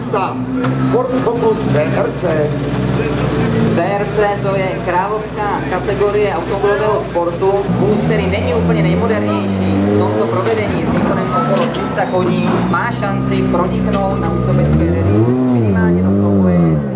stát. Ford Focus BRC. BRC to je královská kategorie automobilového sportu, vůz, který není úplně nejmodernější. V tomto provedení s výkonem okolo 300 koní má šanci proniknout na útobecké rally. Minimálně do doslovuje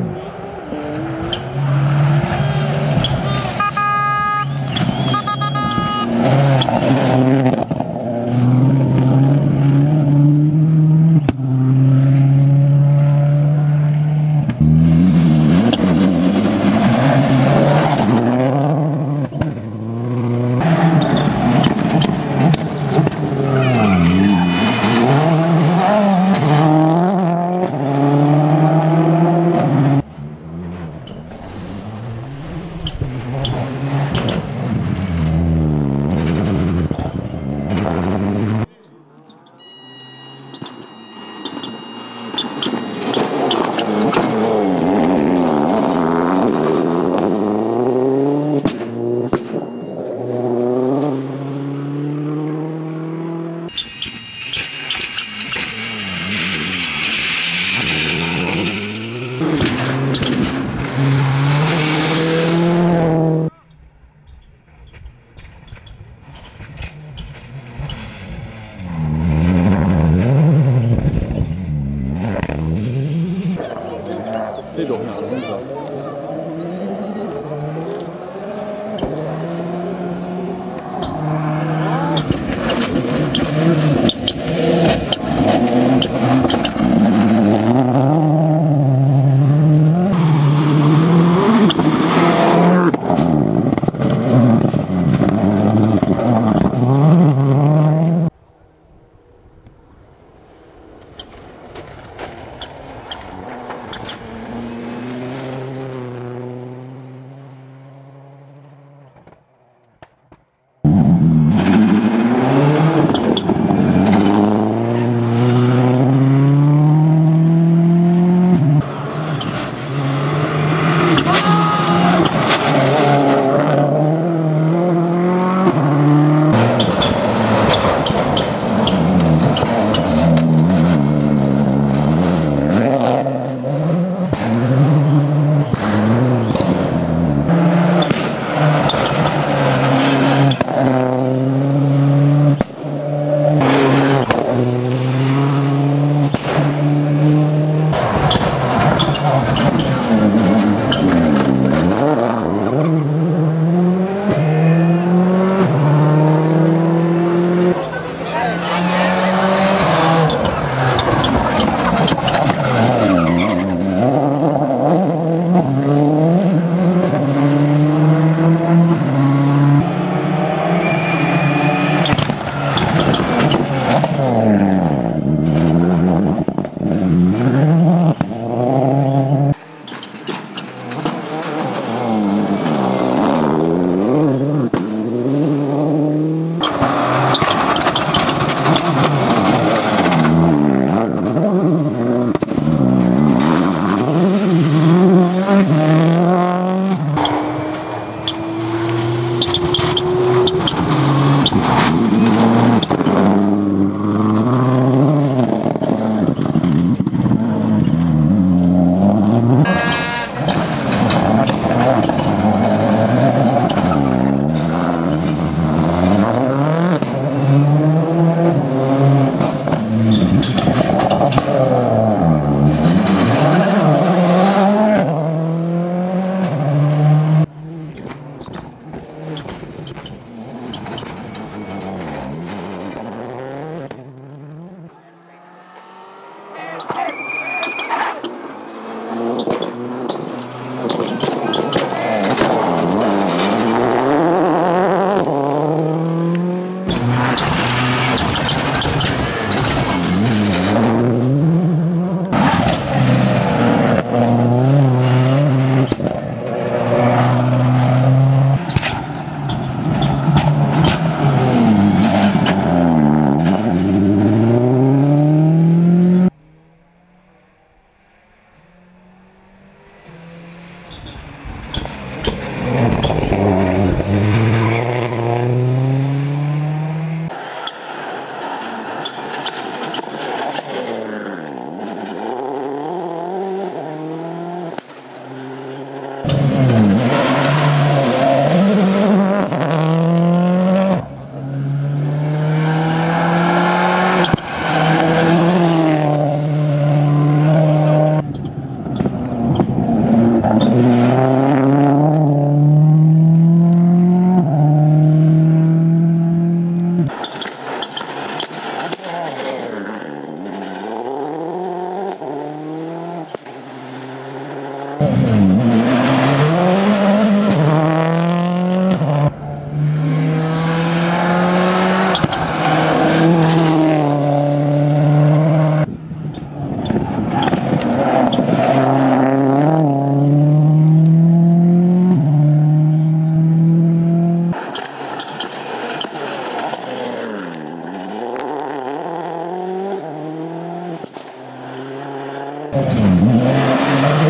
Oh, my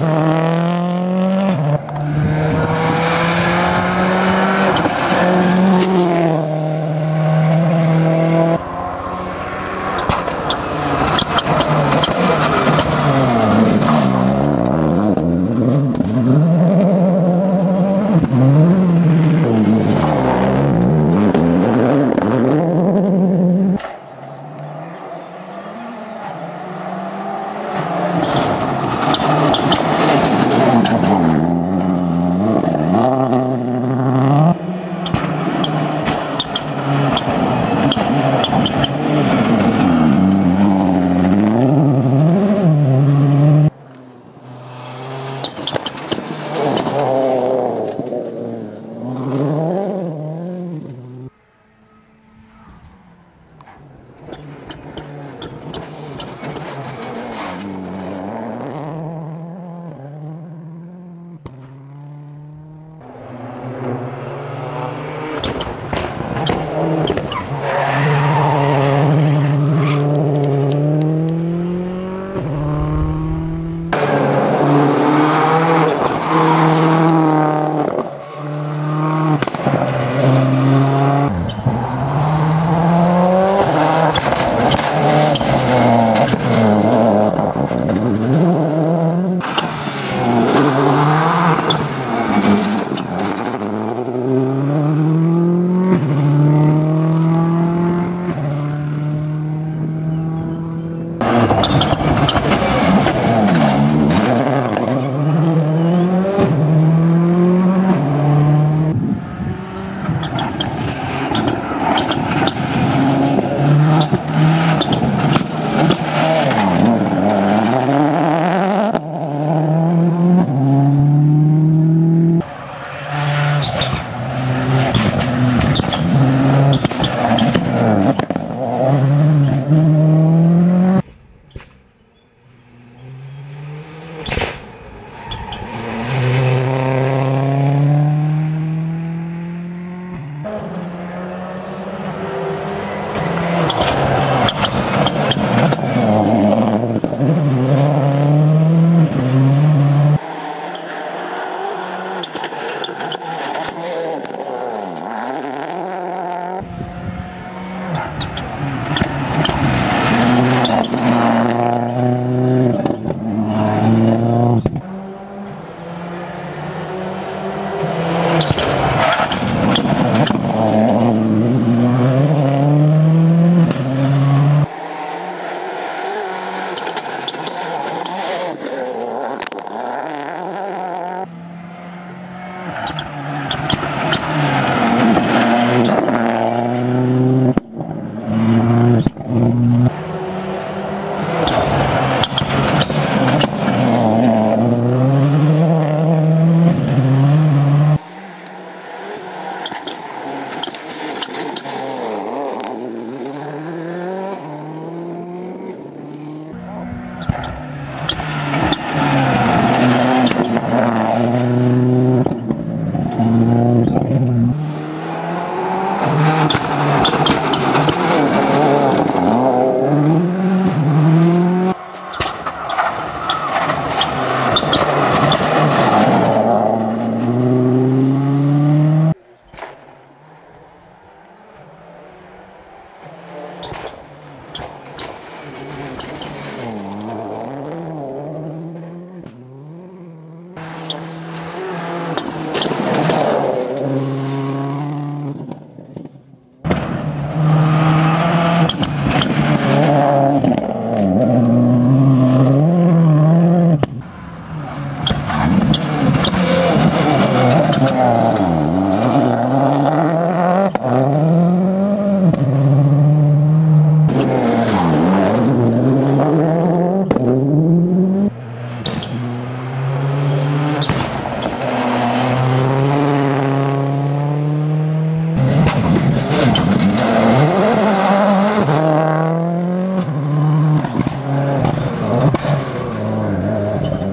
God.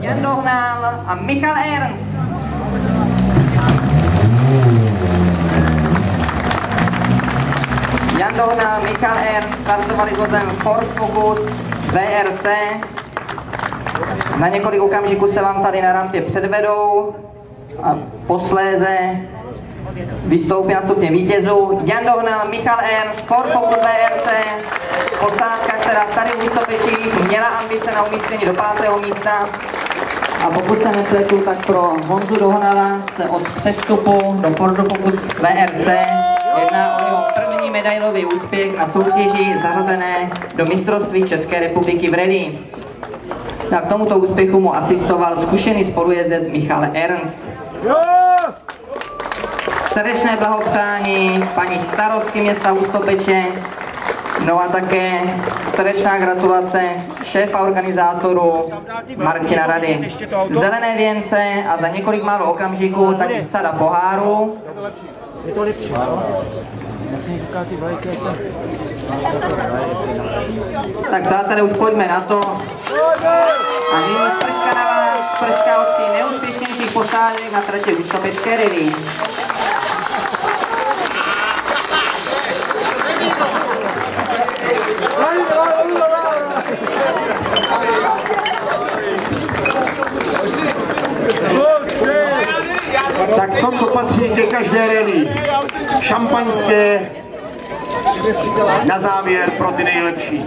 Jan Dohnal a Michal Ernst. Jan Dohnal, Michal Ernst startovali s vozem Ford Focus VRC. Na několik okamžiků se vám tady na rampě předvedou a posléze vystoupí na stupně vítězů Jan Dohnal, Michal Ernst, Ford Focus VRC, posádka, která tady v měla ambice na umístění do pátého místa. A pokud se nepletu, tak pro Honzu Dohnala se od přestupu do Fordu Focus VRC jedná o jeho první medailový úspěch na soutěži zařazené do mistrovství České republiky v rally. A k tomuto úspěchu mu asistoval zkušený spolujezdec Michal Ernst. Srdečné blahopřání paní starostky města Ústopeče, no a také srdečná gratulace šéfa organizátoru Martina Rady. Zelené věnce a za několik málo okamžiků taky sada poháru. Je to lepší, no? Tak přátelé, už pojďme na to. A nyní sprška na vás, sprška od těch neúspěšnějších posádek na trati Ústopecké reví. To, co patří ke každé rally. Šampaňské na závěr pro ty nejlepší.